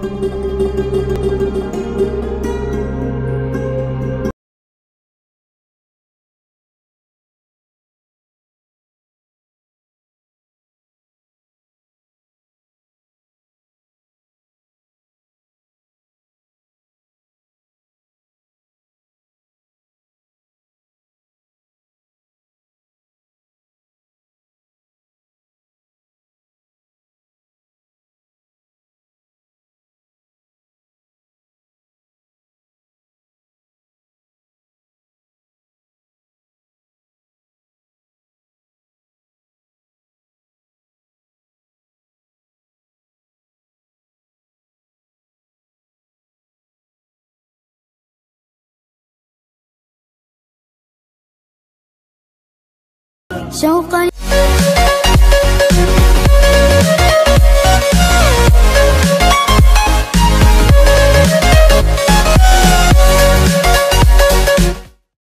thank you شوقا